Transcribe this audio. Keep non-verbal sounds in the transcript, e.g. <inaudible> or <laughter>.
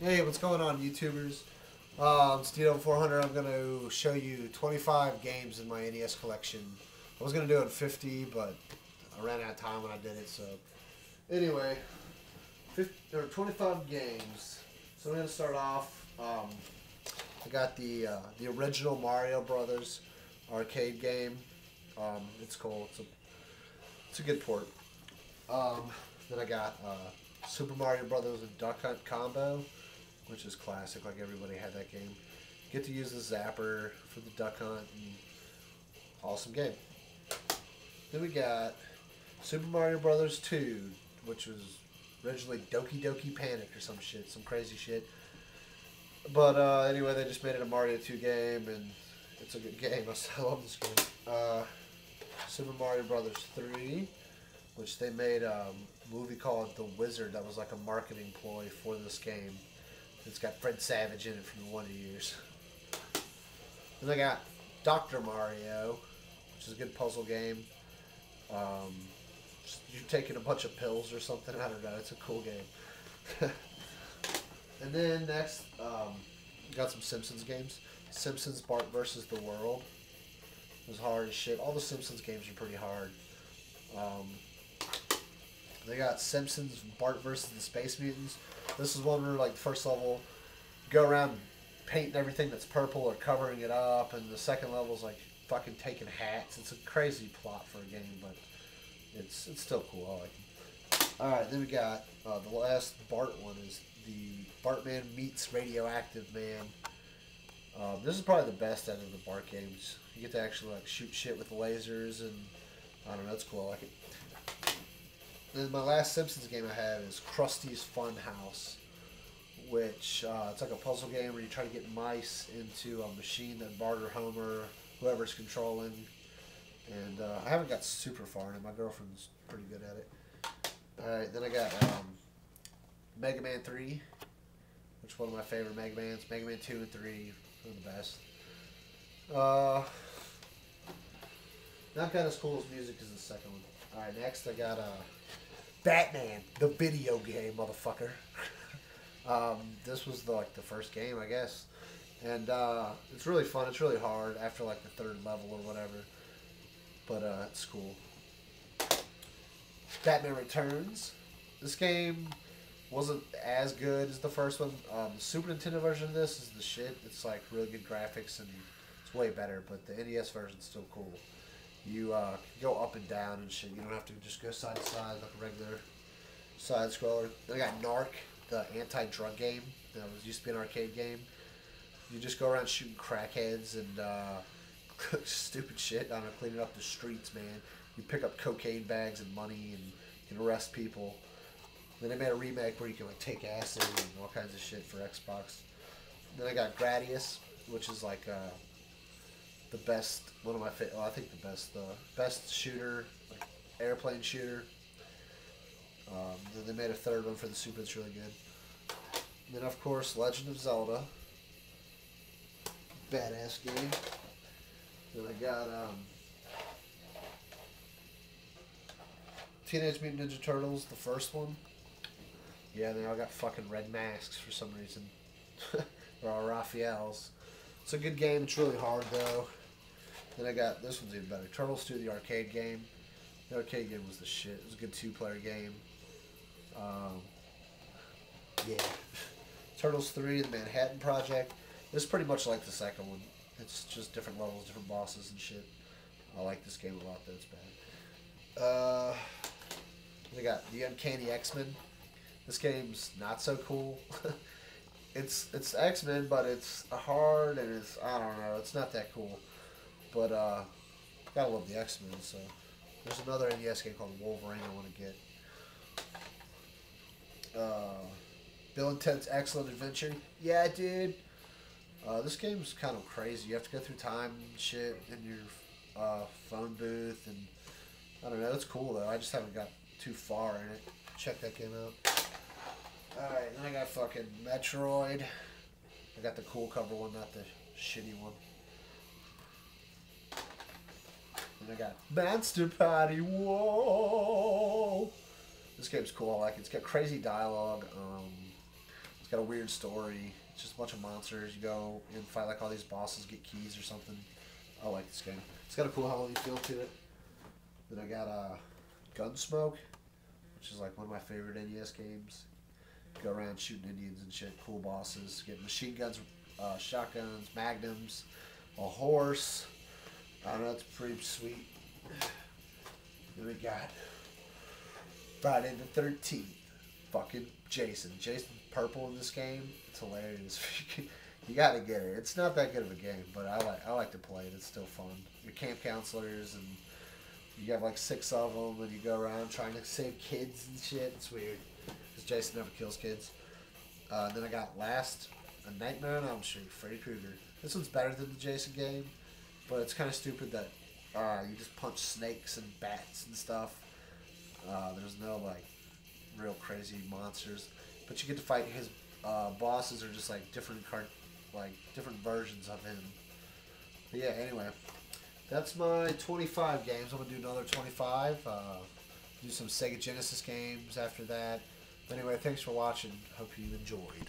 Hey, what's going on, YouTubers? Um, it's Dino400. I'm going to show you 25 games in my NES collection. I was going to do it 50, but I ran out of time when I did it. So, anyway, 50, there are 25 games. So I'm going to start off. Um, I got the uh, the original Mario Brothers arcade game. Um, it's cool. It's a it's a good port. Um, then I got uh, Super Mario Brothers and Duck Hunt Combo, which is classic. Like everybody had that game. Get to use the zapper for the duck hunt. Awesome game. Then we got Super Mario Brothers 2, which was originally Doki Doki Panic or some shit, some crazy shit. But uh, anyway, they just made it a Mario 2 game, and it's a good game. <laughs> I love this game. Uh, Super Mario Brothers 3, which they made a movie called The Wizard that was like a marketing ploy for this game. It's got Fred Savage in it from the Wonder Years. Then I got Dr. Mario, which is a good puzzle game. Um, you're taking a bunch of pills or something. I don't know. It's a cool game. <laughs> and then next, um, got some Simpsons games. Simpsons Bart versus the World it was hard as shit. All the Simpsons games are pretty hard. Um, they got Simpsons Bart versus the Space Mutants. This is one where like first level, go around painting everything that's purple or covering it up, and the second level is like fucking taking hats. It's a crazy plot for a game, but it's it's still cool. I like it. All right, then we got uh, the last Bart one is the Bartman meets Radioactive Man. Um, this is probably the best out of the Bart games. You get to actually like shoot shit with lasers, and I don't know, it's cool. I like it. Then my last Simpsons game I have is Krusty's Fun House, which uh, it's like a puzzle game where you try to get mice into a machine that Bart or Homer, whoever's controlling. And uh, I haven't got super far in it. My girlfriend's pretty good at it. All right, then I got um, Mega Man 3, which is one of my favorite Mega Mans. Mega Man 2 and 3 are the best. Uh, not got as cool as music as the second one. All right, next I got uh, Batman, the video game, motherfucker. <laughs> um, this was the, like the first game, I guess, and uh, it's really fun. It's really hard after like the third level or whatever, but uh, it's cool. Batman Returns. This game wasn't as good as the first one. Um, the Super Nintendo version of this is the shit. It's like really good graphics and it's way better, but the NES version's still cool. You uh, go up and down and shit. You don't have to just go side to side like a regular side scroller. Then I got Narc, the anti-drug game. That was used to be an arcade game. You just go around shooting crackheads and uh, <laughs> stupid shit. I don't know, cleaning up the streets, man. You pick up cocaine bags and money and you can arrest people. Then they made a remake where you can like take acid and all kinds of shit for Xbox. Then I got Gradius, which is like uh, the best, one of my favorite, well, I think the best, the uh, best shooter, like airplane shooter. Um, then they made a third one for the Super that's really good. And then of course Legend of Zelda, badass game. Then I got um, Teenage Mutant Ninja Turtles, the first one. Yeah, they all got fucking red masks for some reason. <laughs> They're all Raphael's. It's a good game. It's really hard though. Then I got this one's even better. Turtles 2, the arcade game. The arcade game was the shit. It was a good two-player game. Um, yeah. <laughs> Turtles 3, the Manhattan Project. Is pretty much like the second one. It's just different levels, different bosses and shit. I like this game a lot, though. It's bad. Uh, we got the Uncanny X-Men. This game's not so cool. <laughs> it's it's X Men, but it's hard and it's I don't know. It's not that cool. But uh, gotta love the X Men. So there's another NES game called Wolverine I want to get. Uh, Bill and Ted's Excellent Adventure. Yeah, dude. Uh, this game's kind of crazy. You have to go through time and shit in your uh, phone booth, and I don't know. It's cool though. I just haven't got too far in it. Check that game out. Alright, then I got fucking Metroid. I got the cool cover one, not the shitty one. I got Monster Party. Whoa! This game's cool. I like it. It's got crazy dialogue. Um, it's got a weird story. It's just a bunch of monsters. You go and fight like all these bosses, get keys or something. I like this game. It's got a cool Halloween feel to it. Then I got uh, Gunsmoke, which is like one of my favorite NES games. Go around shooting Indians and shit, cool bosses, get machine guns, uh, shotguns, magnums, a horse. Know, it's pretty sweet. Then we got Friday the Thirteenth. Fucking Jason. Jason purple in this game. It's hilarious. <laughs> you gotta get it. It's not that good of a game, but I like I like to play it. It's still fun. Your camp counselors and you have like six of them, and you go around trying to save kids and shit. It's weird because Jason never kills kids. Uh, then I got Last A Nightmare on Elm Street, Freddy Krueger. This one's better than the Jason game, but it's kind of stupid that uh, you just punch snakes and bats and stuff. Uh, there's no like real crazy monsters, but you get to fight his uh, bosses are just like different cart, like different versions of him. But yeah, anyway, that's my 25 games. I'm gonna do another 25. Uh, do some Sega Genesis games after that. But anyway, thanks for watching. Hope you enjoyed.